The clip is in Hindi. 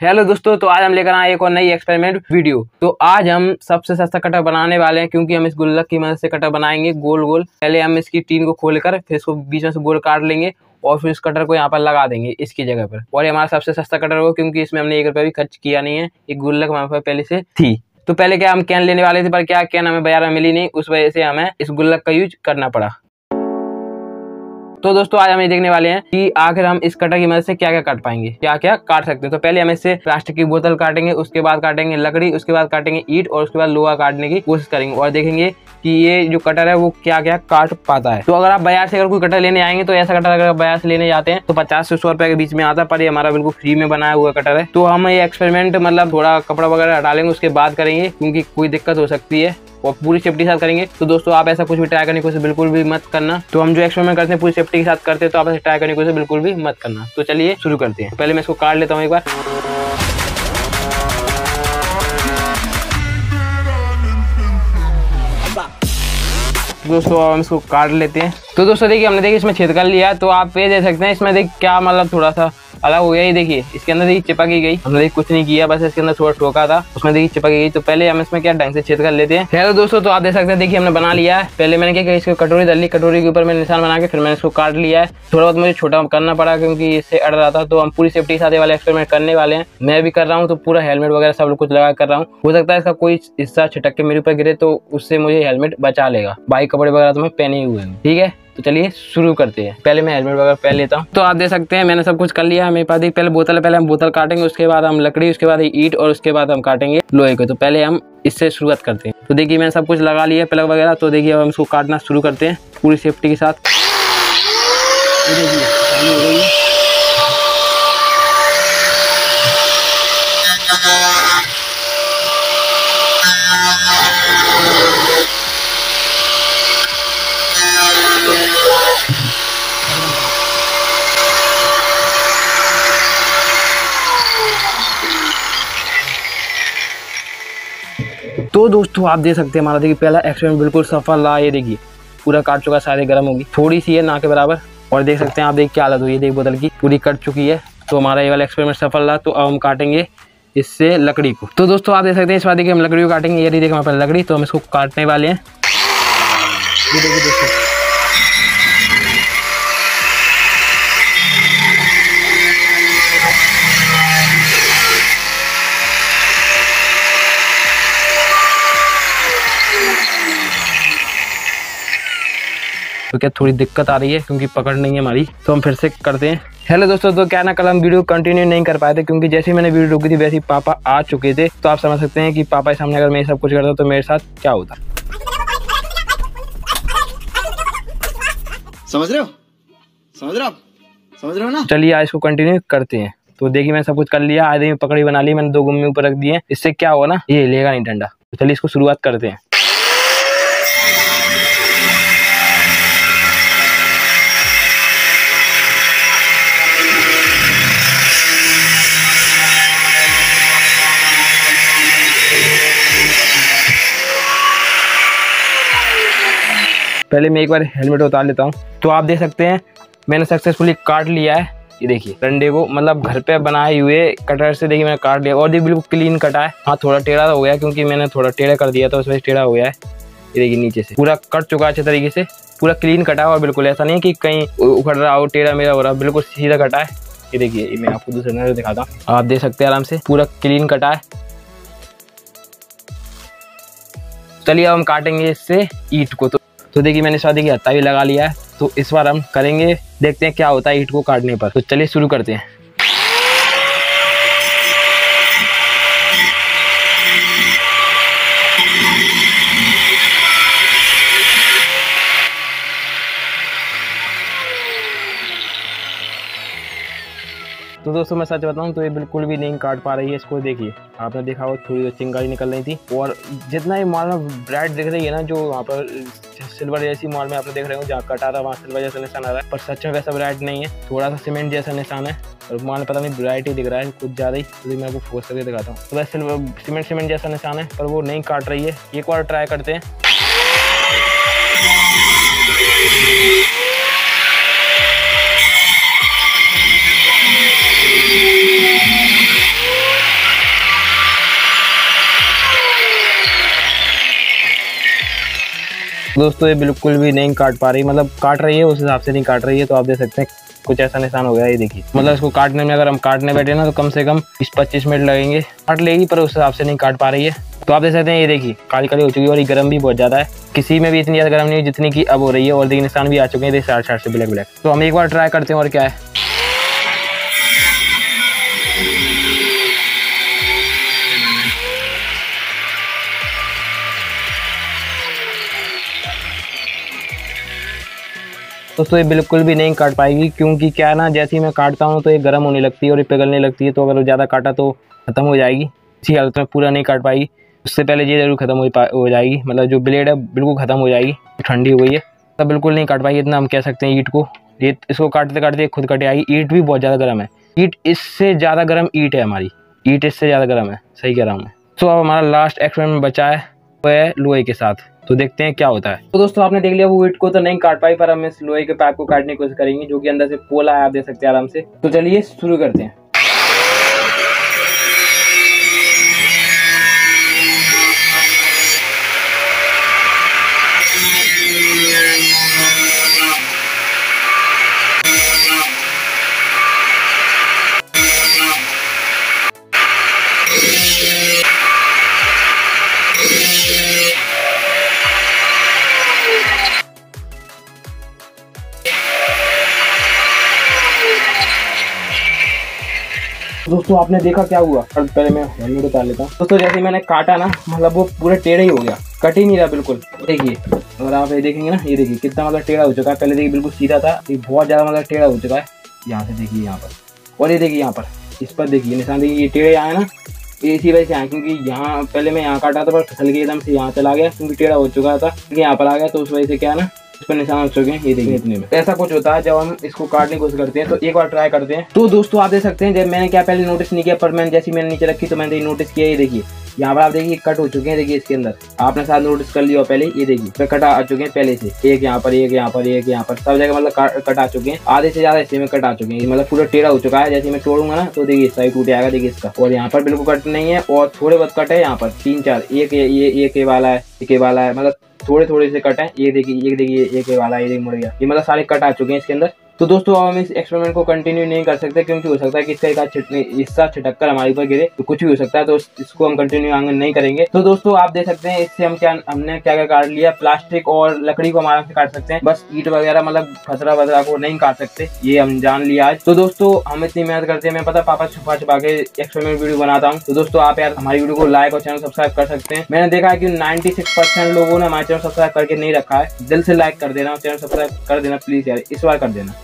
हेलो दोस्तों तो आज हम लेकर आए एक और नई एक्सपेरिमेंट वीडियो तो आज हम सबसे सस्ता कटर बनाने वाले हैं, क्योंकि हम इस गुल्लक की मदद से कटर बनाएँगे गोल गोल। पहले हम इसकी टीन को खोलकर फिर इसको बीच में से गोल काट लेंगे और फिर इस कटर को यहाँ पर लगा देंगे इसकी जगह पर। और ये हमारा सबसे सस्ता कटर होगा, क्योंकि इसमें हमने एक रुपया भी खर्च किया नहीं है। एक गुल्लक हमारे पास पहले से थी। तो पहले क्या हम कैन लेने वाले थे, पर क्या कैन हमें बाज़ार में मिली नहीं, उस वजह से हमें इस गुल्लक का यूज़ करना पड़ा। तो दोस्तों, आज हम ये देखने वाले हैं कि आखिर हम इस कटर की मदद से क्या क्या काट पाएँगे क्या क्या काट सकते हैं। तो पहले हम इससे प्लास्टिक की बोतल काटेंगे, उसके बाद काटेंगे लकड़ी, उसके बाद काटेंगे ईट और उसके बाद लोहा काटने की कोशिश करेंगे और देखेंगे कि ये जो कटर है, वो क्या क्या काट पाता है। तो अगर आप बाज़ार से अगर कोई कटर लेने आएँगे तो ऐसा कटर अगर बाज़ार से लेने जाते हैं तो पचास से सौ रुपए के बीच में आता है, पर ये हमारा बिल्कुल फ्री में बनाया हुआ कटर है। तो हम ये एक्सपेरिमेंट मतलब थोड़ा कपड़ा वगैरह डालेंगे, उसके बाद करेंगे, क्योंकि कोई दिक्कत हो सकती है। और पूरी सेफ्टी के साथ करेंगे। तो दोस्तों, आप ऐसा कुछ भी ट्राई करने की कोशिश बिल्कुल भी मत करना। तो हम जो एक्सपेरिमेंट करते हैं, पूरी सेफ्टी के साथ करते हैं तो आप ऐसे ट्राई करने की कोशिश बिल्कुल भी मत करना। तो चलिए, शुरू करते हैं। पहले मैं इसको काट लेता हूँ एक बार। दोस्तों हम इसको काट लेते हैं। तो दोस्तों, देखिए, हमने देखिए इसमें छेद कर लिया। तो आप ये दे सकते हैं, इसमें देख क्या मतलब थोड़ा सा। अलग हो गया ये देखिए। इसके अंदर देखिए चिपक गई। हमने देखिए कुछ नहीं किया, बस इसके अंदर थोड़ा ठोका था। उसमें देखिए चिपक गई। तो पहले हम इसमें क्या ढंग से छेद कर लेते हैं। हेलो दोस्तों तो आप देख सकते हैं, देखिए हमने बना लिया है। पहले मैंने क्या इसको कटोरी डाल ली। कटोरी के ऊपर मैंने निशान बना के फिर मैंने इसको काट लिया है। थोड़ा बहुत मुझे छोटा करना पड़ा क्योंकि इससे अड़ रहा था तो हम पूरी सेफ्टी साथ वाले एक्सपेरिमेंट करने वाले हैं। मैं भी कर रहा हूँ तो पूरा हेलमेट वगैरह सब कुछ लगा कर रहा हूँ। हो सकता है इसका कोई हिस्सा छिटक के मेरे ऊपर गिरे तो उससे मुझे हेलमेट बचा लेगा। बाइक कपड़े वगैरह तो मैं पहने हुए हूँ। ठीक है? तो चलिए शुरू करते हैं। पहले मैं हेलमेट वगैरह पहन लेता हूँ। तो आप देख सकते हैं, मैंने सब कुछ कर लिया मेरे पास। एक पहले बोतल पहले हम बोतल काटेंगे, उसके बाद हम लकड़ी, उसके बाद ईट और उसके बाद हम काटेंगे लोहे को। तो पहले हम इससे शुरुआत करते हैं। तो देखिए, मैंने सब कुछ लगा लिया प्लग वगैरह। तो देखिए, अब हम इसको काटना शुरू करते हैं पूरी सेफ्टी के साथ। तो दोस्तों, आप देख सकते हैं हमारा देखिए, पहला एक्सपेरिमेंट बिल्कुल सफल रहा, ये देखिए, पूरा काट चुका सारे गर्म होगी। थोड़ी सी है ना के बराबर, और देख सकते हैं आप देख क्या हालत हुई है देख बोतल की, पूरी कट चुकी है तो हमारा ये वाला एक्सपेरिमेंट सफल रहा तो अब हम काटेंगे इससे लकड़ी को। तो दोस्तों, आप देख सकते हैं इस बात देखिए हम लकड़ी को काटेंगे, ये देखिए हमारे पास लकड़ी तो हम इसको काटने वाले हैं। ये देखिए दोस्तों तो क्या थोड़ी दिक्कत आ रही है क्योंकि पकड़ नहीं है हमारी। तो हम फिर से करते हैं। हेलो दोस्तों तो क्या ना कल हम वीडियो कंटिन्यू नहीं कर पाए थे क्योंकि जैसे मैंने वीडियो रुकी थी वैसे ही पापा आ चुके थे। तो आप समझ सकते हैं कि पापा के सामने अगर मैं सब कुछ करता तो मेरे साथ क्या होता। समझ रहे हो? समझ रहे हो समझ रहे हो ना? चलिए आज इसको कंटिन्यू करते हैं। तो देखिए मैंने सब कुछ कर लिया आधे में पकड़ी बना ली मैंने दो गुम्मी ऊपर रख दिए इससे क्या होगा ना ये लेगा नहीं डंडा। तो चलिए इसको शुरुआत करते हैं। पहले मैं एक बार हेलमेट उतार लेता हूँ। तो आप देख सकते हैं, मैंने सक्सेसफुली काट लिया है। ये देखिए डंडे को मतलब घर पे बनाए हुए कटर से देखिए मैंने काट लिया। और देखिए बिल्कुल क्लीन कटा है। हाँ थोड़ा टेढ़ा हो गया क्योंकि मैंने थोड़ा टेढ़ा कर दिया था, उसमें टेढ़ा हो गया है। ये देखिए नीचे से। पूरा कट चुका है अच्छे तरीके से। पूरा क्लीन कटा है और बिल्कुल ऐसा नहीं कि कहीं उखड़ रहा हो, टेढ़ा मेरा हो रहा बिल्कुल सीधा कटा है। ये देखिए मैं आपको दूसरे नज़र दिखाता हूँ। आप देख सकते हैं आराम से, पूरा क्लीन कटा है। चलिए अब हम काटेंगे इससे ईट को। तो तो देखिए मैंने शादी की हत्ता भी लगा लिया है। तो इस बार हम करेंगे, देखते हैं क्या होता है ईट को काटने पर। तो चलिए शुरू करते हैं। तो दोस्तों, मैं सच बताऊँ तो ये बिल्कुल भी नहीं काट पा रही है इसको। देखिए, आपने देखा हो थोड़ी तो चिंगारी निकल रही थी। और जितना ये मॉल ब्राइट दिख रही है ना, जो वहाँ पर सिल्वर जैसी मॉल में आप देख रहे हो, जहाँ कटा था, वहाँ सिल्वर जैसा निशान आ रहा है। पर सच में वैसा ब्राइट नहीं है। थोड़ा सा सीमेंट जैसा निशान है। और माल पता नहीं, ब्राइट ही दिख रहा है कुछ ज़्यादा ही। तो मैं आपको फोर्स करके दिखाता हूँ। तो सिल्वर, सीमेंट सीमेंट जैसा निशान है, पर वो नहीं काट रही है। एक बार ट्राई करते हैं। दोस्तों, ये बिल्कुल भी नहीं काट पा रही। मतलब काट रही है, उस हिसाब से नहीं काट रही है तो आप देख सकते हैं, कुछ ऐसा निशान हो गया ये देखिए। मतलब इसको काटने में अगर हम काटने बैठे ना तो कम से कम बीस पच्चीस मिनट लगेंगे। काट लेगी, पर उस हिसाब से नहीं काट पा रही है। तो आप देख सकते हैं, ये देखिए काली काली हो चुकी है और ये गर्म भी बहुत ज़्यादा है। किसी में भी इतनी ज़्यादा गर्म नहीं हुई जितनी की अब हो रही है, और देखिए निशान भी आ चुके हैं साठ साठ से ब्लैक ब्लैक तो हम एक बार ट्राई करते हैं, और क्या है? दोस्तों ये बिल्कुल भी नहीं काट पाएगी, क्योंकि क्या है ना, जैसे ही मैं काटता हूँ तो ये गर्म होने लगती है और ये पिघलने लगती है तो अगर ज़्यादा काटा तो ख़त्म हो जाएगी। इसी हालत में पूरा नहीं काट पाएगी। उससे पहले ये ज़रूर ख़त्म हो हो जाएगी। मतलब जो ब्लेड है, बिल्कुल ख़त्म हो जाएगी, ठंडी हो गई है। तब बिल्कुल नहीं काट पाएगी, इतना हम कह सकते हैं ईट को। ये इसको काटते काटते खुद कटे आएगी ईट भी बहुत ज़्यादा गर्म है। ईट इससे ज़्यादा गर्म ईट है हमारी। ईट इससे ज़्यादा गर्म है, सही कह रहा हूँ मैं। तो अब हमारा लास्ट एक्सपेरिमेंट बचा है वो है लोहे के साथ। तो देखते हैं क्या होता है। तो दोस्तों, आपने देख लिया, वो वीट को तो नहीं काट पाई, पर हम इस लोहे के पैप को काटने की कोशिश करेंगे, जो कि अंदर से पोला है आप देख सकते हैं आराम से। तो चलिए शुरू करते हैं। दोस्तों, आपने देखा क्या हुआ? और पहले मैं हेलमेट उतार लेता हूँ। दोस्तों, जैसे मैंने काटा ना मतलब वो पूरा टेढ़ा ही हो गया। कट ही नहीं रहा बिल्कुल। देखिए, अगर आप ये देखेंगे ना, ये देखिए कितना मतलब टेढ़ा हो चुका है। पहले देखिए बिल्कुल सीधा था, ये बहुत ज़्यादा मतलब टेढ़ा हो चुका है। यहाँ से देखिए, यहाँ पर। और ये देखिए, यहाँ पर। इस पर देखिए, निशान देखिए, ये टेढ़े आए ना, ये इसी वजह से आए क्योंकि यहाँ पहले मैं यहाँ काटा था, पर फिसल के एकदम से यहाँ चला गया, क्योंकि टेढ़ा हो चुका था। यहाँ पर आ गया तो उस वजह से क्या है ना इस पर निशान हो चुके हैं ये देखिए। इतने में। ऐसा कुछ होता है जब हम इसको काटने की कोशिश करते हैं तो एक बार ट्राई करते हैं। तो दोस्तों आप देख सकते हैं जब मैंने क्या पहले नोटिस नहीं किया पर मैंने जैसी मैंने नीचे रखी तो मैंने नोटिस किया ये देखिए। यहाँ पर आप देखिए कट हो चुके हैं देखिए इसके अंदर। आपने साथ नोटिस कर लिया पहले ये देखिए कट आ चुके हैं पहले से। एक यहाँ पर एक यहाँ पर एक यहाँ पर सब जगह मतलब कट आ चुके हैं। आधे से ज़्यादा हिस्से में कट आ चुके हैं। मतलब पूरा टेढ़ा हो चुका है जैसे मैं तोड़ूँगा ना तो देखिए साइड टूट जाएगा देखिए इसका। और यहाँ पर बिल्कुल कट नहीं है और थोड़े बहुत कट है यहाँ पर। तीन चार एक ये एक वाला है एक वाला है मतलब थोड़े थोड़े से कट है। ये देखिए एक देखिए एक वाला, ये मुड़ गया ये मतलब सारे कट आ चुके हैं इसके अंदर। तो दोस्तों अब हम इस एक्सपेरिमेंट को कंटिन्यू नहीं कर सकते क्योंकि हो सकता है कि इसका एक हिस्सा छिटक कर हमारे ऊपर गिरे तो कुछ भी हो सकता है तो इसको हम कंटिन्यू आगे नहीं करेंगे। तो दोस्तों, आप देख सकते हैं, इससे हम क्या, हमने क्या क्या काट लिया, प्लास्टिक और लकड़ी को हम आराम से काट सकते हैं। बस ईट वगैरह मतलब फसरा वसरा को नहीं काट सकते, ये हम जान लिया आज। तो दोस्तों, हम इतनी मेहनत करते हैं, मैं पता, पापा छुपा छुपा के एक्सपेरिमेंट वीडियो बनाता हूँ। तो दोस्तों, आप यार हमारी वीडियो को लाइक और चैनल सब्सक्राइब कर सकते हैं। मैंने देखा है कि नाइन्टी लोगों ने हमारे चैनल सब्सक्राइब करके नहीं रखा है। दिल से लाइक कर देना चैनल सब्सक्राइब कर देना प्लीज़ यार, इस बार कर देना।